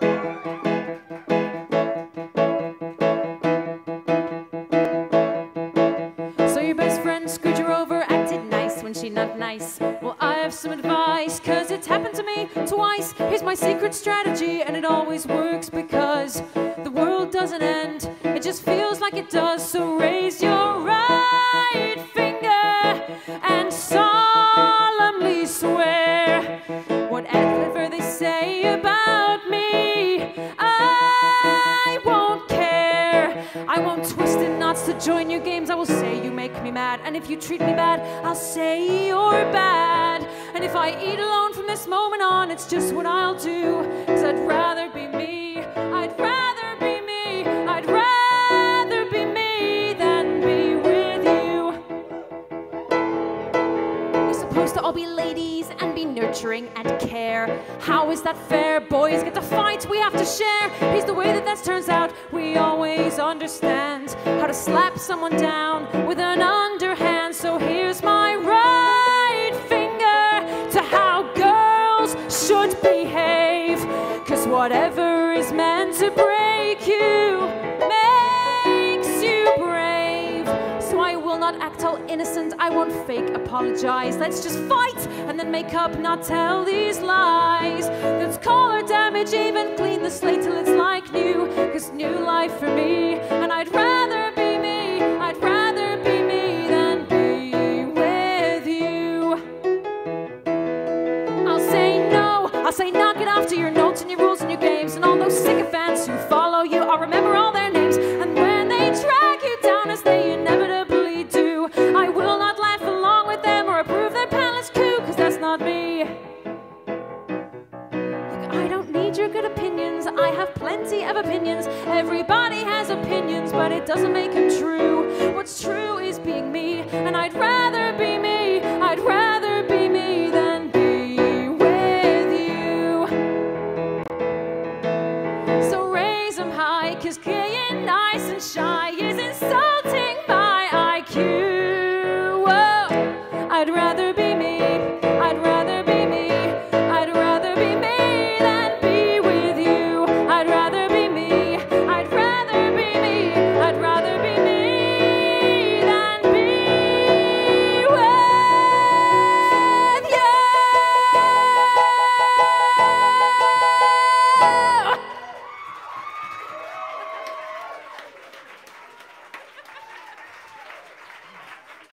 So your best friend screwed you over, acted nice when she not nice. Well, I have some advice, cause it's happened to me twice. Here's my secret strategy, and it always works because the world doesn't end. It just feels like it does, so I won't twist in knots to join your games. I will say you make me mad. And if you treat me bad, I'll say you're bad. And if I eat alone from this moment on, it's just what I'll do. Cause I'd rather be supposed to all be ladies and be nurturing and care. How is that fair? Boys get to fight, we have to share. Here's the way that that turns out. We always understand how to slap someone down with an underhand. So here's my right finger to how girls should behave. Cause whatever is meant to break you not act all innocent, I won't fake apologize. Let's just fight and then make up, not tell these lies. Let's call our damage even, clean the slate till it's like new. Cause new life for me, and I'd rather be me, I'd rather be me than be with you. I'll say no. I'll say knock it off to your notes and your rules with opinions. I have plenty of opinions. Everybody has opinions, but it doesn't make them true. What's true is being me, and I'd rather be me. I'd rather be me than be with you. So raise them high, cause and nice and shy.